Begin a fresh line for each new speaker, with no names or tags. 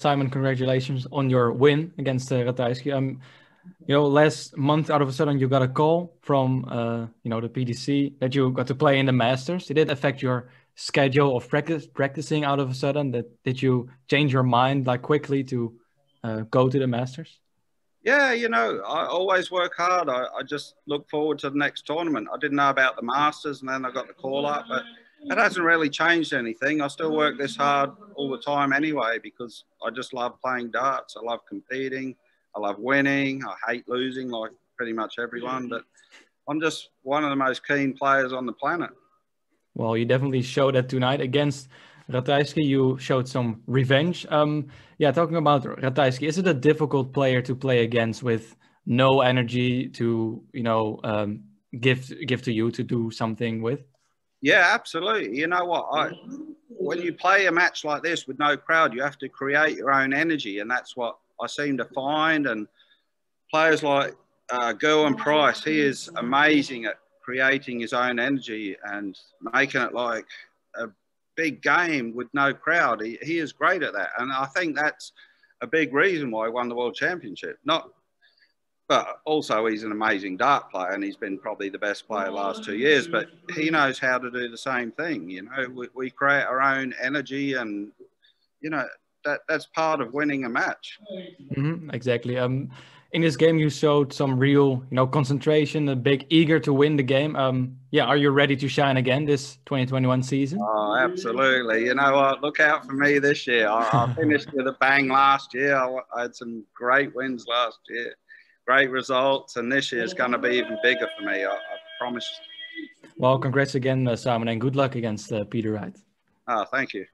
Simon, congratulations on your win against uh, Ratajski. Um, you know, last month, out of a sudden, you got a call from, uh, you know, the PDC that you got to play in the Masters. Did it affect your schedule of practice, practicing out of a sudden? That did you change your mind like quickly to uh, go to the Masters?
Yeah, you know, I always work hard. I, I, just look forward to the next tournament. I didn't know about the Masters, and then I got the call up, but it hasn't really changed anything. I still work this hard all the time anyway because I just love playing darts. I love competing. I love winning. I hate losing, like pretty much everyone. But I'm just one of the most keen players on the planet.
Well, you definitely showed that tonight against Ratajski. You showed some revenge. Um, yeah, talking about Ratajski, is it a difficult player to play against with no energy to you know um, give give to you to do something with?
Yeah, absolutely. You know what? I, when you play a match like this with no crowd, you have to create your own energy, and that's what I seem to find. And players like uh, Price, he is amazing at creating his own energy and making it like a big game with no crowd. He, he is great at that. And I think that's a big reason why he won the World Championship. Not, but also he's an amazing dart player and he's been probably the best player last two years. But he knows how to do the same thing. You know, we, we create our own energy and, you know, that that's part of winning a match.
Mm-hmm, exactly. Um, in this game, you showed some real, you know, concentration, a big eager to win the game. Um, yeah, are you ready to shine again this 2021 season?
Oh, absolutely. You know what? Look out for me this year. I, I finished with a bang last year. I, I, had some great wins last year, great results, and this year is going to be even bigger for me. I, I promise.
Well, congrats again, uh, Simon, and good luck against uh, Peter Wright.
Oh, thank you.